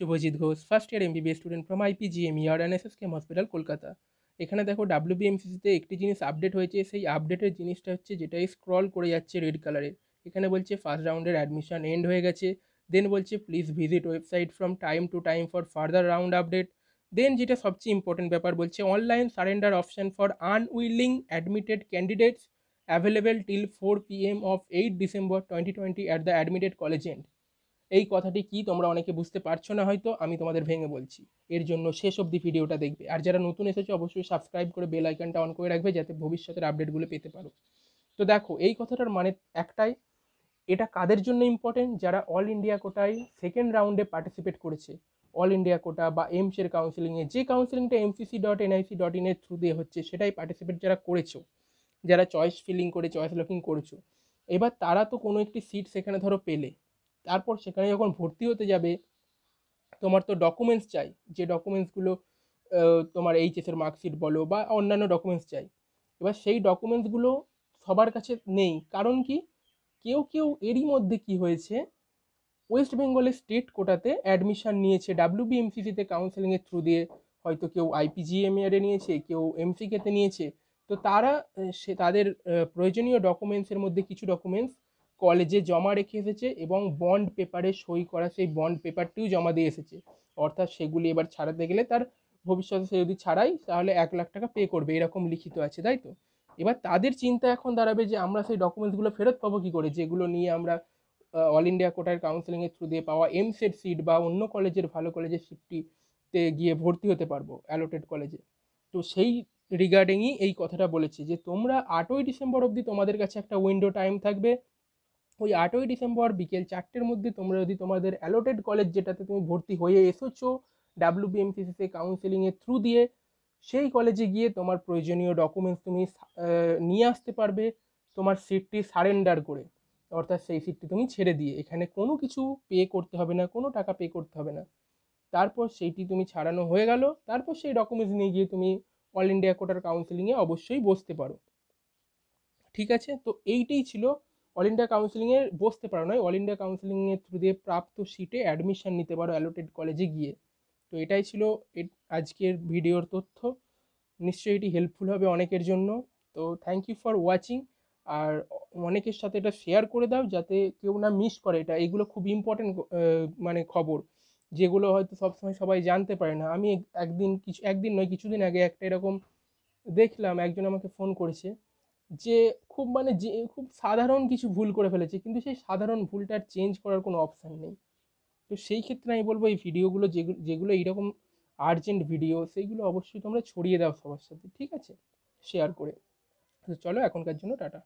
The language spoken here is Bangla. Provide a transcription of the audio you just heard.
Shubhajit Ghosh first year MBBS student from IPGMER and SSKM hospital Kolkata এখানে দেখো ডাব্লিউবিএমসিসিতে একটি জিনিস আপডেট হয়েছে, সেই আপডেটের জিনিসটা হচ্ছে যেটা স্ক্রল করে যাচ্ছে রেড কালারের এখানে বলছে ফার্স্ট রাউন্ডের অ্যাডমিশন এন্ড হয়ে গেছে। দেন বলছে please visit website from time to time for further round update then যেটা সবচেয়ে ইম্পর্টেন্ট ব্যাপার বলছে online surrender option for unwilling admitted candidates available till four P M of eight December twenty twenty at the admitted college and এই কথাটি কি তোমরা অনেকে বুঝতে পারছ না হয়তো, আমি তোমাদের ভেঙে বলছি। এর জন্য শেষ অবধি ভিডিওটা দেখবে। আর যারা নতুন এসেছ, অবশ্যই সাবস্ক্রাইব করে বেল আইকনটা অন করে রাখবে, যাতে ভবিষ্যতের আপডেটগুলো পেতে পারো। তো দেখো, এই কথাটার মানে একটাই, এটা কাদের জন্য ইম্পর্টেন্ট যারা অল ইন্ডিয়া কোটায় সেকেন্ড রাউন্ডে পার্টিসিপেট করেছে অল ইন্ডিয়া কোটা বা এমসের কাউন্সিলিংয়ে যে কাউন্সিলিংটা এমসিসি ডট এনআইসি ডট ইনের থ্রু দিয়ে হচ্ছে, সেটাই পার্টিসিপেট যারা করেছ, যারা চয়েস ফিলিং করে চয়েস লকিং করেছ, এবার তারা তো কোনো একটি সিট সেখানে ধরো পেলে। তারপর সেখানে যখন ভর্তি হতে যাবে, তোমার তো ডকুমেন্টস চাই। যে ডকুমেন্টসগুলো তোমার এইচএসের মার্কশিট বলো বা অন্যান্য ডকুমেন্টস চাই। এবার সেই ডকুমেন্টসগুলো সবার কাছে নেই। কারণ কি? কেউ কেউ এরই মধ্যে কি হয়েছে? ওয়েস্ট বেঙ্গলের স্টেট কোটাতে অ্যাডমিশান নিয়েছে। ডাব্লিউবিএমসিসিতে কাউন্সেলিংয়ের থ্রু দিয়ে হয়তো কেউ আইপিজিএমএরে নিয়েছে, কেউ এমসিকেতে নিয়েছে। তো তারা সে, তাদের প্রয়োজনীয় ডকুমেন্টসের মধ্যে কিছু ডকুমেন্টস কলেজে জমা রেখে এসেছে এবং বন্ড পেপারে সই করা সেই বন্ড পেপারটিও জমা দিয়ে এসেছে। অর্থাৎ সেগুলি এবার ছাড়াতে গেলে তার ভবিষ্যতে সে যদি ছাড়াই, তাহলে এক লাখ টাকা পে করবে, এরকম লিখিত আছে, তাই তো? এবার তাদের চিন্তা এখন দাঁড়াবে যে আমরা সেই ডকুমেন্টসগুলো ফেরত পাবো কী করে? যেগুলো নিয়ে আমরা অল ইন্ডিয়া কোটার কাউন্সিলিংয়ের থ্রু দিয়ে পাওয়া এমসের সিট বা অন্য কলেজের ভালো কলেজের সিটটিতে গিয়ে ভর্তি হতে পারব অ্যালোটেড কলেজে তো সেই রিগার্ডিংই এই কথাটা বলেছি যে, তোমরা আটই ডিসেম্বর অবধি তোমাদের কাছে একটা উইন্ডো টাইম থাকবে ওই আটই ডিসেম্বর বিকেল চারটের মধ্যে তোমরা যদি তোমাদের অ্যালোটেড কলেজ যেটাতে তুমি ভর্তি হয়ে এসেছ ডাব্লিউবিএমসিসিতে কাউন্সিলিংয়ের থ্রু দিয়ে, সেই কলেজে গিয়ে তোমার প্রয়োজনীয় ডকুমেন্টস তুমি নিয়ে আসতে পারবে, তোমার সিটটি সারেন্ডার করে। অর্থাৎ সেই সিটটি তুমি ছেড়ে দিয়ে। এখানে কোনো কিছু পে করতে হবে না, কোনো টাকা পে করতে হবে না। তারপর সেইটি তুমি ছাড়ানো হয়ে গেল। তারপর সেই ডকুমেন্টস নিয়ে গিয়ে তুমি অল ইন্ডিয়া কোটার কাউন্সিলিংয়ে অবশ্যই বসতে পারো। ঠিক আছে? তো এইটাই ছিল অল ইন্ডিয়া কাউন্সিলিংয়ে বসতে পারো নয়। অল ইন্ডিয়া কাউন্সিলিংয়ের থ্রু দিয়ে প্রাপ্ত সিটে অ্যাডমিশন নিতে পারো অ্যালোটেড কলেজে গিয়ে। তো এটাই ছিল আজকের ভিডিওর তথ্য। নিশ্চয়ই এটি হেল্পফুল হবে অনেকের জন্য। তো থ্যাংক ইউ ফর ওয়াচিং আর অনেকের সাথে এটা শেয়ার করে দাও যাতে কেউ না মিস করে এটা। এগুলো খুব ইম্পর্টেন্ট মানে খবর। যেগুলো হয়তো সবসময় সবাই জানতে পারে না। আমি একদিন কিছু একদিন নয়, কিছুদিন আগে একটা এরকম দেখলাম, একজন আমাকে ফোন করেছে। যে খুব মানে যে, খুব সাধারণ কিছু ভুল করে ফেলেছে, কিন্তু সেই সাধারণ ভুলটা আর চেঞ্জ করার কোনো অপশান নেই। তো সেই ক্ষেত্রে আমি বলব, এই ভিডিওগুলো যেগুলো যেগুলো এইরকম আর্জেন্ট ভিডিও সেইগুলো অবশ্যই তোমরা ছড়িয়ে দাও সবার সাথে, ঠিক আছে? শেয়ার করে। তো চলো এখনকার জন্য টাটা।